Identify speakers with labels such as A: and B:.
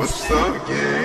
A: What's up, gang?